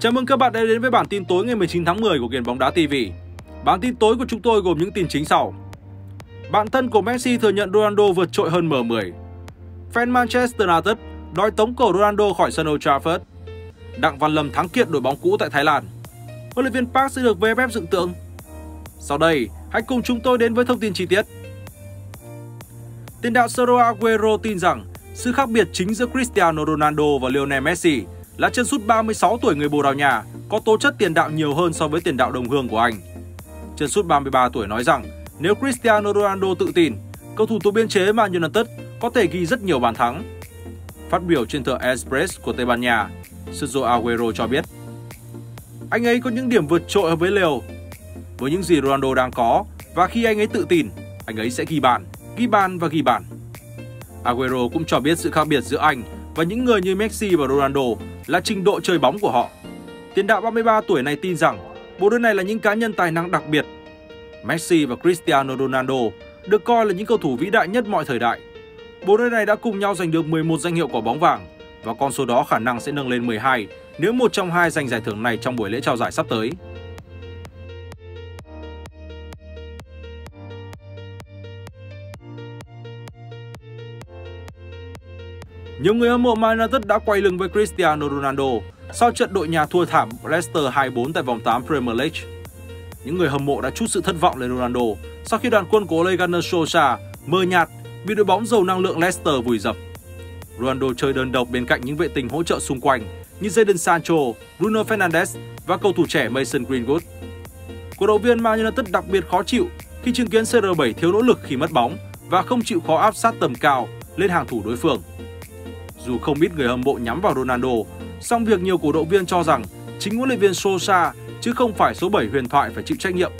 Chào mừng các bạn đã đến với bản tin tối ngày 19 tháng 10 của Kiền Bóng Đá TV. Bản tin tối của chúng tôi gồm những tin chính sau. Bạn thân của Messi thừa nhận Ronaldo vượt trội hơn M10. Fan Manchester United đòi tống cổ Ronaldo khỏi sân Old Trafford. Đặng Văn Lâm thắng kiện đội bóng cũ tại Thái Lan. Huấn luyện viên Park sẽ được VFF dựng tượng. Sau đây, hãy cùng chúng tôi đến với thông tin chi tiết. Tiền đạo Sergio Aguero tin rằng sự khác biệt chính giữa Cristiano Ronaldo và Lionel Messi là chân sút 36 tuổi người Bồ Đào Nha có tố chất tiền đạo nhiều hơn so với tiền đạo đồng hương của anh. Chân sút 33 tuổi nói rằng nếu Cristiano Ronaldo tự tin, cầu thủ tố biên chế Man United có thể ghi rất nhiều bàn thắng. Phát biểu trên tờ Express của Tây Ban Nha, Sergio Aguero cho biết anh ấy có những điểm vượt trội với Leo. Với những gì Ronaldo đang có và khi anh ấy tự tin, anh ấy sẽ ghi bàn, ghi bàn và ghi bàn. Aguero cũng cho biết sự khác biệt giữa anh và những người như Messi và Ronaldo là trình độ chơi bóng của họ. Tiền đạo 33 tuổi này tin rằng bộ đôi này là những cá nhân tài năng đặc biệt. Messi và Cristiano Ronaldo được coi là những cầu thủ vĩ đại nhất mọi thời đại. Bộ đôi này đã cùng nhau giành được 11 danh hiệu quả bóng vàng và con số đó khả năng sẽ nâng lên 12 nếu một trong hai giành giải thưởng này trong buổi lễ trao giải sắp tới. Nhiều người hâm mộ Man United đã quay lưng với Cristiano Ronaldo sau trận đội nhà thua thảm Leicester 2-4 tại vòng 8 Premier League. Những người hâm mộ đã chút sự thất vọng lên Ronaldo sau khi đoàn quân của Ole Gunnar Solskjaer mờ nhạt bị đội bóng giàu năng lượng Leicester vùi dập. Ronaldo chơi đơn độc bên cạnh những vệ tinh hỗ trợ xung quanh như Jadon Sancho, Bruno Fernandes và cầu thủ trẻ Mason Greenwood. Cổ động viên Man United đặc biệt khó chịu khi chứng kiến CR7 thiếu nỗ lực khi mất bóng và không chịu khó áp sát tầm cao lên hàng thủ đối phương. Dù không biết người hâm mộ nhắm vào Ronaldo, song việc nhiều cổ động viên cho rằng chính huấn luyện viên Solskjaer chứ không phải số 7 huyền thoại phải chịu trách nhiệm.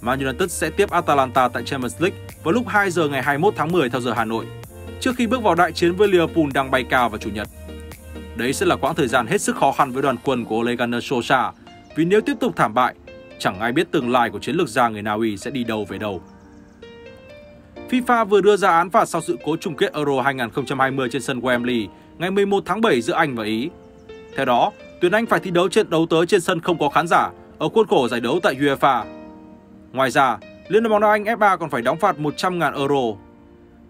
Man United sẽ tiếp Atalanta tại Champions League vào lúc 2 giờ ngày 21 tháng 10 theo giờ Hà Nội, trước khi bước vào đại chiến với Liverpool đang bay cao vào chủ nhật. Đấy sẽ là quãng thời gian hết sức khó khăn với đoàn quân của Ole Gunnar Solskjaer, vì nếu tiếp tục thảm bại, chẳng ai biết tương lai của chiến lược gia người Na Uy sẽ đi đâu về đâu. FIFA vừa đưa ra án phạt sau sự cố chung kết Euro 2020 trên sân Wembley ngày 11 tháng 7 giữa Anh và Ý. Theo đó, tuyển Anh phải thi đấu trận đấu tới trên sân không có khán giả ở khuôn khổ giải đấu tại UEFA. Ngoài ra, Liên đoàn bóng đá Anh FA còn phải đóng phạt 100.000 euro.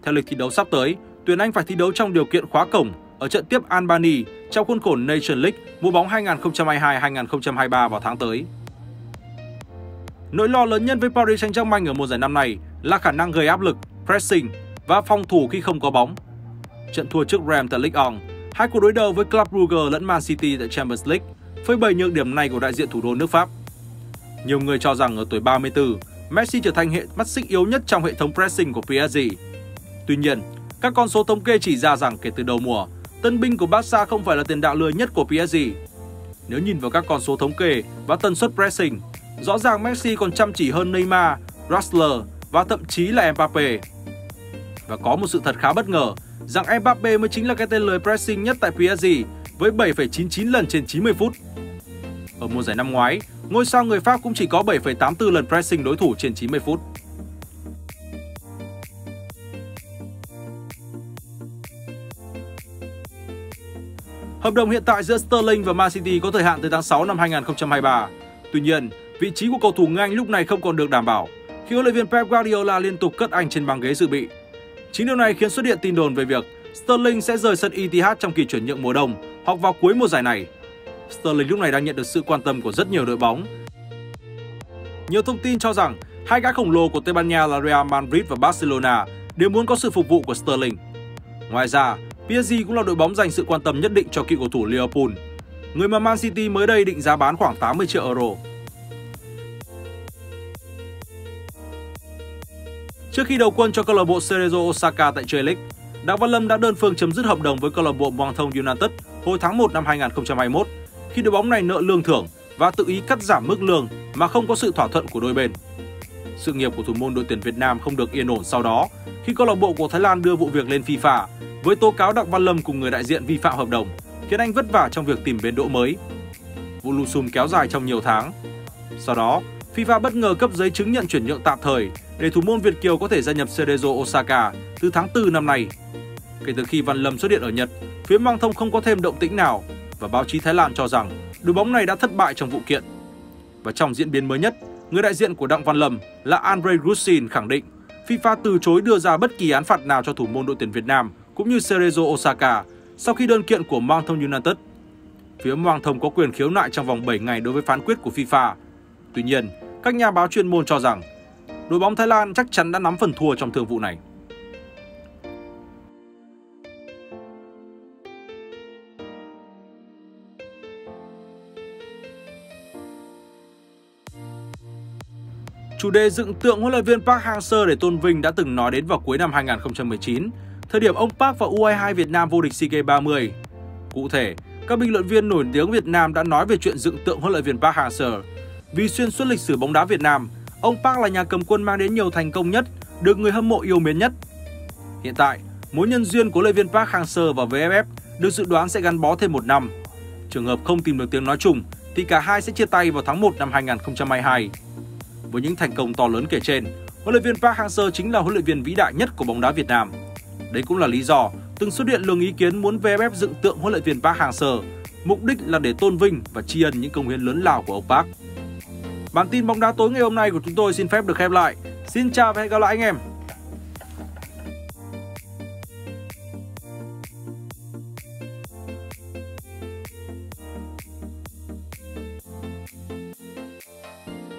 Theo lịch thi đấu sắp tới, tuyển Anh phải thi đấu trong điều kiện khóa cổng ở trận tiếp Albany trong khuôn khổ Nation League mùa bóng 2022-2023 vào tháng tới. Nỗi lo lớn nhất với Paris Saint-Germain ở mùa giải năm này là khả năng gây áp lực, pressing và phòng thủ khi không có bóng. Trận thua trước Rem tại League On, hai cuộc đối đầu với Club Brugge lẫn Man City tại Champions League phơi bày nhược điểm này của đại diện thủ đô nước Pháp. Nhiều người cho rằng ở tuổi 34, Messi trở thành hệ mắt xích yếu nhất trong hệ thống pressing của PSG. Tuy nhiên, các con số thống kê chỉ ra rằng kể từ đầu mùa, tân binh của Barca không phải là tiền đạo lười nhất của PSG. Nếu nhìn vào các con số thống kê và tần suất pressing, rõ ràng Messi còn chăm chỉ hơn Neymar, Rustler và thậm chí là Mbappe. Và có một sự thật khá bất ngờ rằng Mbappe mới chính là cái tên lười pressing nhất tại PSG với 7,99 lần trên 90 phút. Ở mùa giải năm ngoái, ngôi sao người Pháp cũng chỉ có 7,84 lần pressing đối thủ trên 90 phút. Hợp đồng hiện tại giữa Sterling và Man City có thời hạn tới tháng 6 năm 2023. Tuy nhiên, vị trí của cầu thủ Anh lúc này không còn được đảm bảo khi huấn luyện viên Pep Guardiola liên tục cất anh trên băng ghế dự bị. Chính điều này khiến xuất hiện tin đồn về việc Sterling sẽ rời sân ETH trong kỳ chuyển nhượng mùa đông hoặc vào cuối mùa giải này. Sterling lúc này đang nhận được sự quan tâm của rất nhiều đội bóng. Nhiều thông tin cho rằng hai gã khổng lồ của Tây Ban Nha là Real Madrid và Barcelona đều muốn có sự phục vụ của Sterling. Ngoài ra, PSG cũng là đội bóng dành sự quan tâm nhất định cho cựu cầu thủ Liverpool, người mà Man City mới đây định giá bán khoảng 80 triệu euro. Trước khi đầu quân cho câu lạc bộ Cerezo Osaka tại J-League, Đặng Văn Lâm đã đơn phương chấm dứt hợp đồng với câu lạc bộ Hoàng Thông United hồi tháng 1 năm 2021 khi đội bóng này nợ lương thưởng và tự ý cắt giảm mức lương mà không có sự thỏa thuận của đôi bên. Sự nghiệp của thủ môn đội tuyển Việt Nam không được yên ổn sau đó khi câu lạc bộ của Thái Lan đưa vụ việc lên FIFA với tố cáo Đặng Văn Lâm cùng người đại diện vi phạm hợp đồng, khiến anh vất vả trong việc tìm bến đỗ mới. Vụ lùm xùm kéo dài trong nhiều tháng. Sau đó, FIFA bất ngờ cấp giấy chứng nhận chuyển nhượng tạm thời để thủ môn Việt Kiều có thể gia nhập Cerezo Osaka từ tháng 4 năm nay. Kể từ khi Văn Lâm xuất hiện ở Nhật, phía Mang Thông không có thêm động tĩnh nào và báo chí Thái Lan cho rằng đội bóng này đã thất bại trong vụ kiện. Và trong diễn biến mới nhất, người đại diện của Đặng Văn Lâm là Andrei Rusin khẳng định FIFA từ chối đưa ra bất kỳ án phạt nào cho thủ môn đội tuyển Việt Nam cũng như Cerezo Osaka sau khi đơn kiện của Mang Thông United. Phía Mang Thông có quyền khiếu nại trong vòng 7 ngày đối với phán quyết của FIFA. Tuy nhiên, các nhà báo chuyên môn cho rằng đội bóng Thái Lan chắc chắn đã nắm phần thua trong thương vụ này. Chủ đề dựng tượng huấn luyện viên Park Hang-seo để tôn vinh đã từng nói đến vào cuối năm 2019, thời điểm ông Park và U22 Việt Nam vô địch SEA Games 30. Cụ thể, các bình luận viên nổi tiếng Việt Nam đã nói về chuyện dựng tượng huấn luyện viên Park Hang-seo. Vì xuyên suốt lịch sử bóng đá Việt Nam, ông Park là nhà cầm quân mang đến nhiều thành công nhất, được người hâm mộ yêu mến nhất. Hiện tại, mối nhân duyên của huấn luyện viên Park Hang-seo và VFF được dự đoán sẽ gắn bó thêm một năm. Trường hợp không tìm được tiếng nói chung thì cả hai sẽ chia tay vào tháng 1 năm 2022. Với những thành công to lớn kể trên, huấn luyện viên Park Hang-seo chính là huấn luyện viên vĩ đại nhất của bóng đá Việt Nam. Đấy cũng là lý do từng xuất hiện luồng ý kiến muốn VFF dựng tượng huấn luyện viên Park Hang-seo, mục đích là để tôn vinh và tri ân những công hiến lớn lao của ông Park. Bản tin bóng đá tối ngày hôm nay của chúng tôi xin phép được khép lại. Xin chào và hẹn gặp lại anh em